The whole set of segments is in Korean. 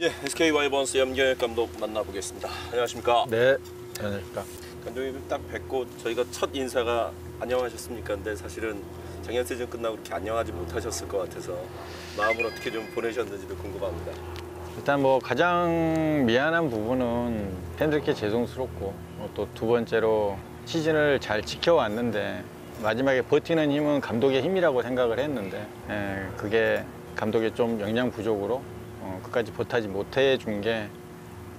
예, SK 와이번스 염경엽 감독 만나보겠습니다. 안녕하십니까? 네, 안녕하십니까. 감독님 딱 뵙고 저희가 첫 인사가 안녕하셨습니까? 근데 사실은 작년 시즌 끝나고 그렇게 안녕하지 못하셨을 것 같아서 마음을 어떻게 좀 보내셨는지도 궁금합니다. 일단 뭐 가장 미안한 부분은 팬들께 죄송스럽고 또 두 번째로 시즌을 잘 지켜왔는데 마지막에 버티는 힘은 감독의 힘이라고 생각을 했는데 예, 그게 감독의 좀 영양 부족으로 어, 끝까지 버타지 못해 준 게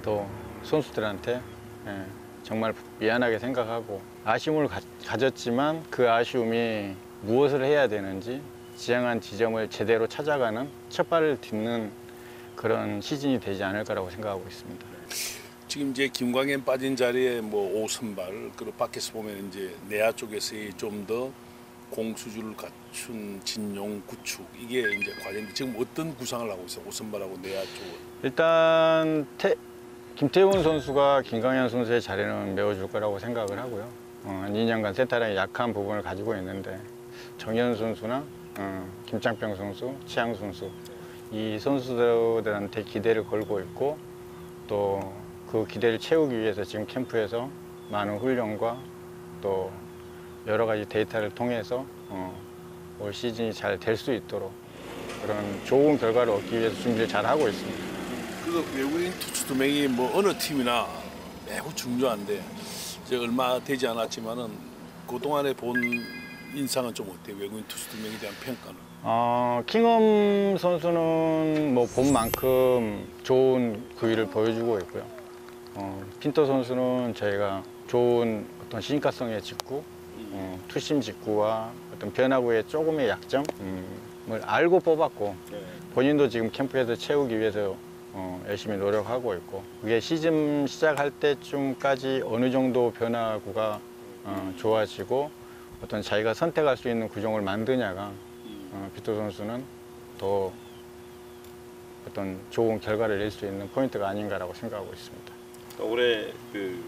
또 선수들한테 예, 정말 미안하게 생각하고 아쉬움을 가, 가졌지만 그 아쉬움이 무엇을 해야 되는지 지향한 지점을 제대로 찾아가는 첫 발을 딛는 그런 시즌이 되지 않을 거라고 생각하고 있습니다. 지금 이제 김광현 빠진 자리에 뭐 오선발 그리고 밖에서 보면 이제 내야 쪽에서의 좀더 공수주를 갖춘 진용 구축. 이게 이제 과제인데 지금 어떤 구상을 하고 있어요? 오선발하고 내야 쪽은? 일단 태- 김태훈 선수가 김강현 선수의 자리는 메워줄 거라고 생각을 하고요. 어, 한 2년간 세타랑의 약한 부분을 가지고 있는데 정현 선수나 어, 김창평 선수, 치양 선수. 이 선수들한테 기대를 걸고 있고 또 그 기대를 채우기 위해서 지금 캠프에서 많은 훈련과 또 여러 가지 데이터를 통해서 어, 올 시즌이 잘 될 수 있도록 그런 좋은 결과를 얻기 위해서 준비를 잘 하고 있습니다. 그 외국인 투수 두 명이 뭐 어느 팀이나 매우 중요한데 이제 얼마 되지 않았지만은 그 동안에 본 인상은 좀 어때요 외국인 투수 두 명에 대한 평가는 어, 킹엄 선수는 뭐 본 만큼 좋은 구위를 보여주고 있고요. 어, 핀터 선수는 저희가 좋은 어떤 신가성의 직구, 어, 투심 직구와 어떤 변화구의 조금의 약점을 알고 뽑았고 본인도 지금 캠프에서 채우기 위해서 어, 열심히 노력하고 있고 그게 시즌 시작할 때쯤까지 어느 정도 변화구가 어, 좋아지고 어떤 자기가 선택할 수 있는 구종을 만드냐가 어, 피터 선수는 더 어떤 좋은 결과를 낼 수 있는 포인트가 아닌가라고 생각하고 있습니다. 그러니까 올해 그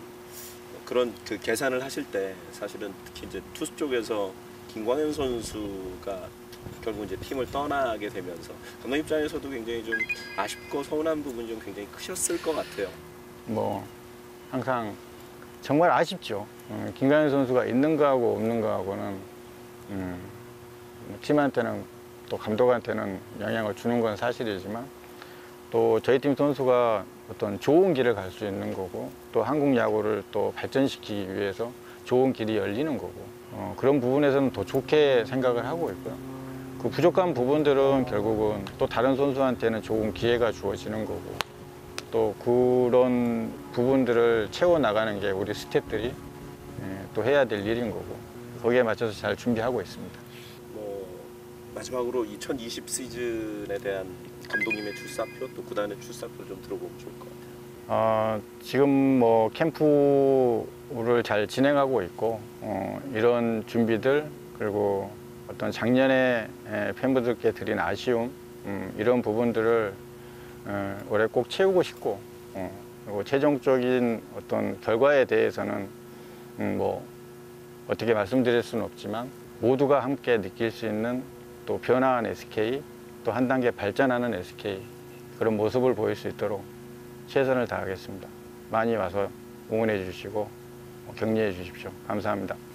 그런 그 계산을 하실 때 사실은 특히 이제 투수 쪽에서 김광현 선수가 결국 이제 팀을 떠나게 되면서 감독 입장에서도 굉장히 좀 아쉽고 서운한 부분이 좀 굉장히 크셨을 것 같아요. 뭐 항상 정말 아쉽죠. 음, 김강현 선수가 있는 거하고 없는 거하고는 음, 뭐 팀한테는 또 감독한테는 영향을 주는 건 사실이지만 또 저희 팀 선수가 어떤 좋은 길을 갈 수 있는 거고 또 한국 야구를 또 발전시키기 위해서 좋은 길이 열리는 거고 어, 그런 부분에서는 더 좋게 생각을 하고 있고요. 그 부족한 부분들은 결국은 또 다른 선수한테는 좋은 기회가 주어지는 거고 또 그런 부분들을 채워 나가는 게 우리 스태프들이 예, 또 해야 될 일인 거고 거기에 맞춰서 잘 준비하고 있습니다. 뭐 마지막으로 2020 시즌에 대한 감독님의 출사표 또 구단의 출사표 좀 들어보면 좋을 것 같아요. 어, 지금 뭐 캠프를 잘 진행하고 있고 어, 이런 준비들 그리고 어떤 작년에 에, 팬분들께 드린 아쉬움 음, 이런 부분들을 어, 올해 꼭 채우고 싶고 어, 그리고 최종적인 어떤 결과에 대해서는 음, 뭐 어떻게 말씀드릴 수는 없지만 모두가 함께 느낄 수 있는 또 변화한 SK 또 한 단계 발전하는 SK 그런 모습을 보일 수 있도록 최선을 다하겠습니다. 많이 와서 응원해 주시고 격려해 주십시오. 감사합니다.